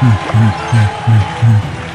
Ha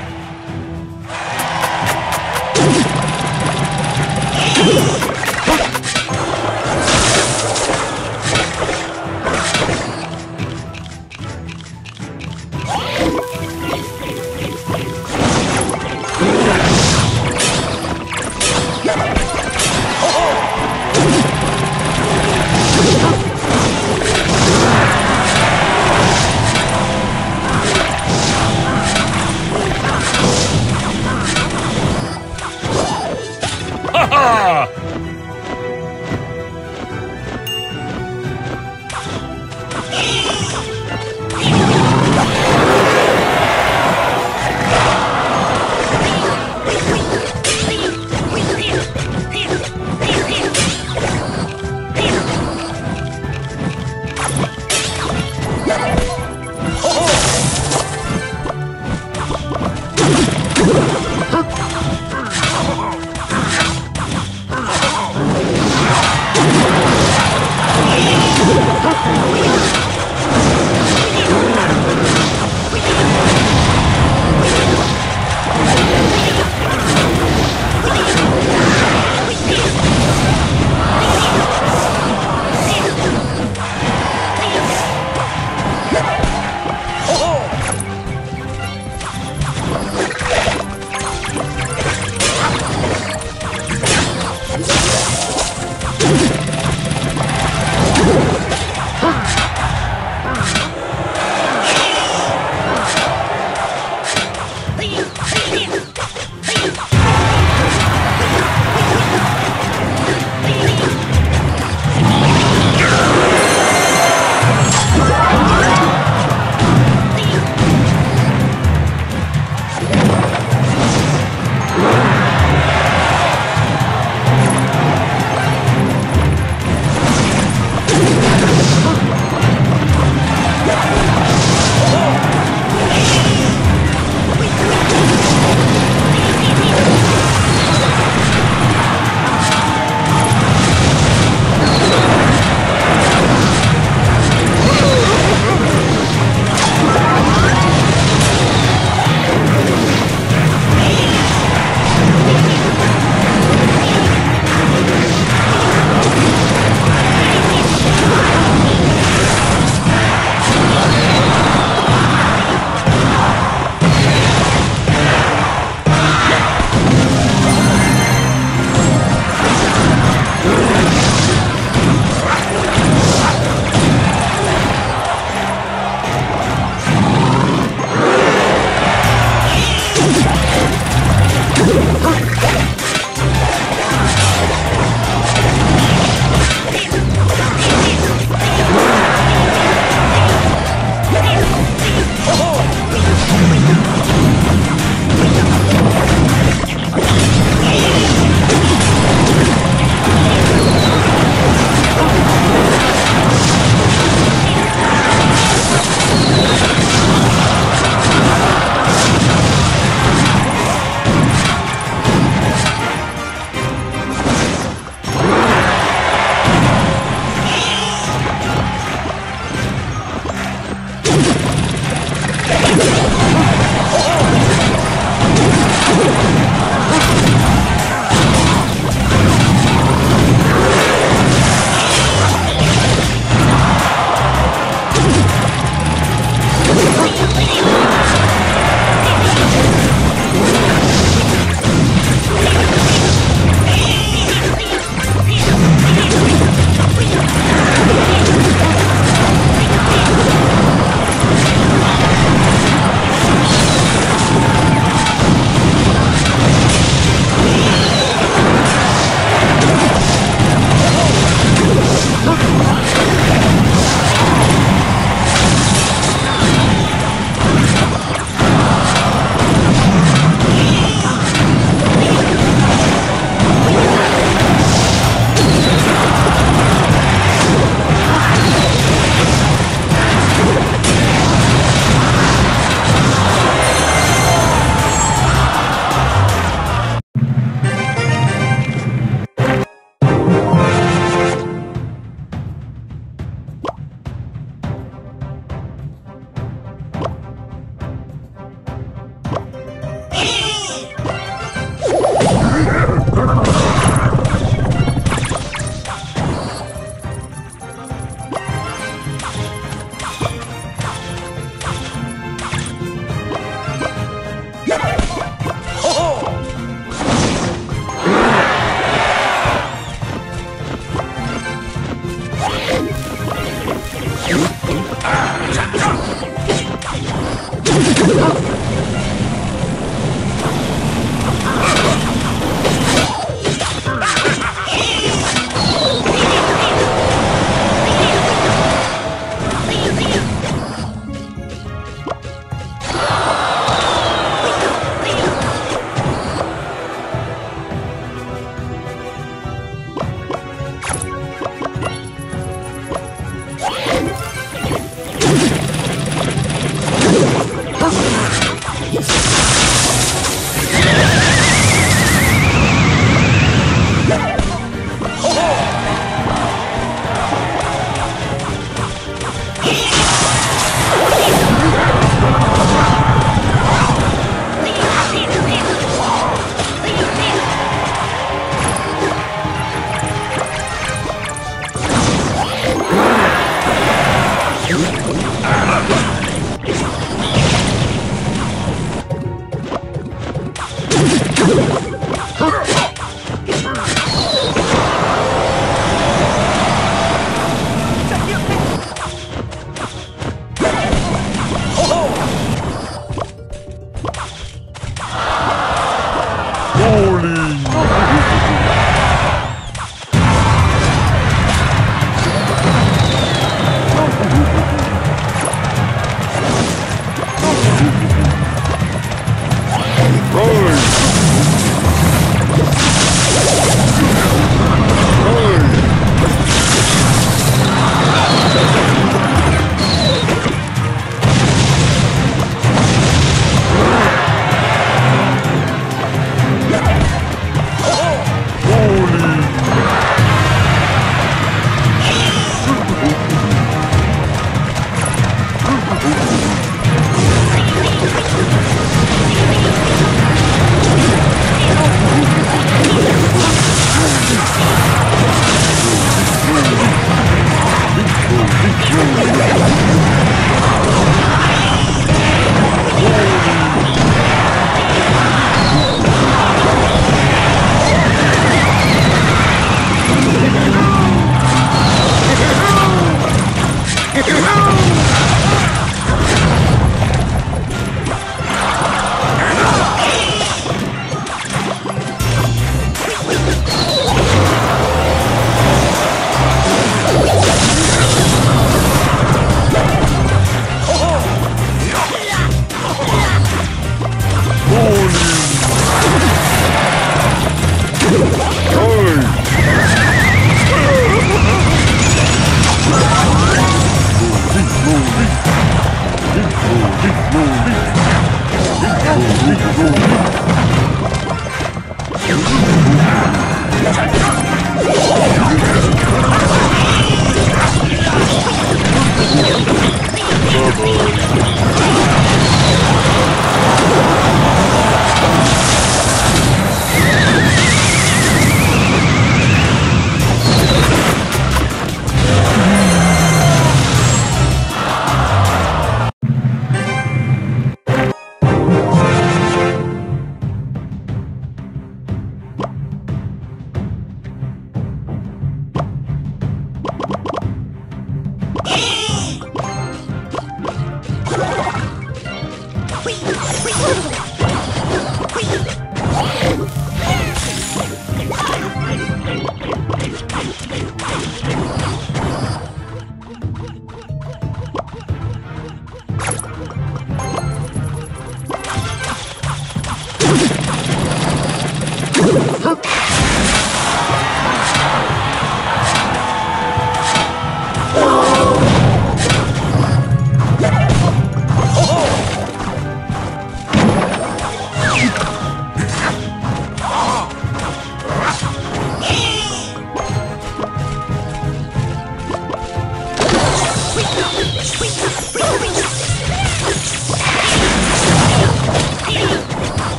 Música